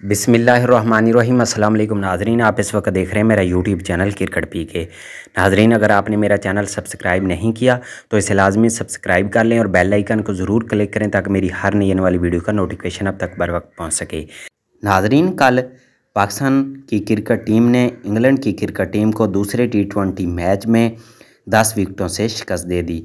बिसमीम् अल्लाम नाजरीन, आप इस वक्त देख रहे हैं मेरा यूट्यूब चैनल क्रिकेट पी के नाजरीन, अगर आपने मेरा चैनल सब्सक्राइब नहीं किया तो इसे लाजमी सब्सक्राइब कर लें और बेल आइकन को ज़रूर क्लिक करें ताकि मेरी हर नई आने वाली वीडियो का नोटिफिकेशन अब तक बर वक्त पहुँच सके। नाजरीन, कल पाकिस्तान की क्रिकेट टीम ने इंग्लैंड की क्रिकेट टीम को दूसरे टी मैच में दस विकटों से शिकस्त दे दी।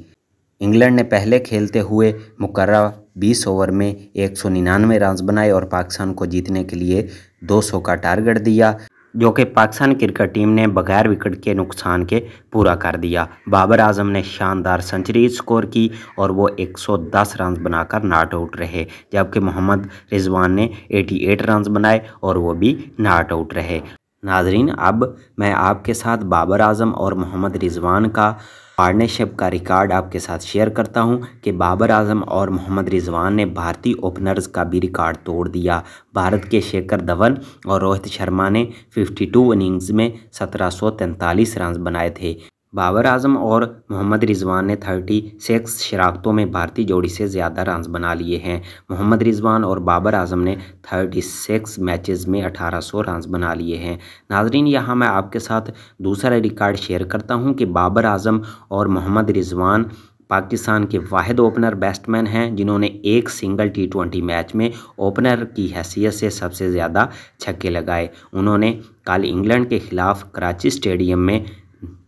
इंग्लैंड ने पहले खेलते हुए मुकर्रा बीस ओवर में एक सौ निन्यानवे रन बनाए और पाकिस्तान को जीतने के लिए 200 का टारगेट दिया, जो कि पाकिस्तान क्रिकेट टीम ने बगैर विकेट के नुकसान के पूरा कर दिया। बाबर आज़म ने शानदार सेंचुरी स्कोर की और वो 110 रन बनाकर नॉट आउट रहे, जबकि मोहम्मद रिजवान ने 88 रन बनाए और वो भी नॉट आउट रहे। नाजरीन, अब मैं आपके साथ बाबर आज़म और मोहम्मद रिजवान का पार्टनरशिप का रिकॉर्ड आपके साथ शेयर करता हूँ कि बाबर आज़म और मोहम्मद रिजवान ने भारतीय ओपनर्स का भी रिकॉर्ड तोड़ दिया। भारत के शेखर धवन और रोहित शर्मा ने 52 इनिंग्स में सत्रह सौ तैंतालीस रन बनाए थे। बाबर आज़म और मोहम्मद रिजवान ने थर्टी सिक्स शराकतों में भारतीय जोड़ी से ज़्यादा रन बना लिए हैं। मोहम्मद रिजवान और बाबर आज़म ने थर्टी सिक्स मैचेस में अठारह सौ रन बना लिए हैं। नाजरीन, यहाँ मैं आपके साथ दूसरा रिकॉर्ड शेयर करता हूँ कि बाबर आज़म और मोहम्मद रिजवान पाकिस्तान के वाहिद ओपनर बैट्समैन हैं, जिन्होंने एक सिंगल टी ट्वेंटी मैच में ओपनर की हैसियत से सबसे ज़्यादा छक्के लगाए। उन्होंने कल इंग्लैंड के ख़िलाफ़ कराची स्टेडियम में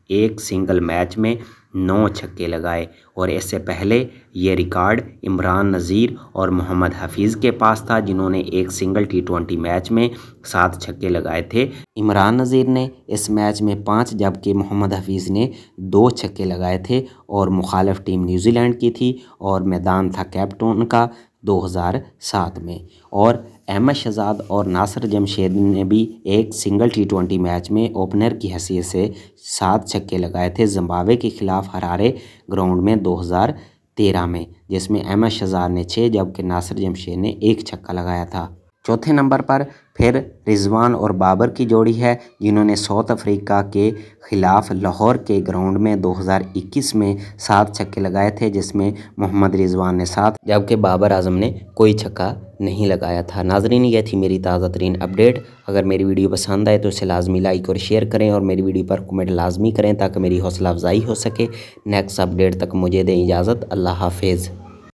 एक सिंगल मैच में नौ छक्के लगाए और इससे पहले ये रिकॉर्ड इमरान नज़ीर और मोहम्मद हफीज़ के पास था, जिन्होंने एक सिंगल टी ट्वेंटी मैच में सात छक्के लगाए थे। इमरान नज़ीर ने इस मैच में पाँच, जबकि मोहम्मद हफीज़ ने दो छक्के लगाए थे और मुखालफ टीम न्यूजीलैंड की थी और मैदान था कैप्टन का। 2007 में। और अहमद शहजाद और नासर जमशेद ने भी एक सिंगल टी ट्वेंटी मैच में ओपनर की हैसियत से सात छक्के लगाए थे। जम्बावे के खिलाफ हरारे ग्राउंड में 2013 में, जिसमें अहमद शहजाद ने छः जबकि नासर जमशेद ने एक छक्का लगाया था। चौथे नंबर पर फिर रिजवान और बाबर की जोड़ी है, जिन्होंने साउथ अफ्रीका के ख़िलाफ़ लाहौर के ग्राउंड में 2021 में सात छक्के लगाए थे, जिसमें मोहम्मद रिजवान ने सात, जबकि बाबर आज़म ने कोई छक्का नहीं लगाया था। नाजरीन यह थी मेरी ताज़ा तरीन अपडेट। अगर मेरी वीडियो पसंद आए तो इसे लाजमी लाइक और शेयर करें और मेरी वीडियो पर कमेंट लाजमी करें ताकि मेरी हौसला अफजाई हो सके। नेक्स्ट अपडेट तक मुझे दें इजाज़त। अल्लाह हाफिज़।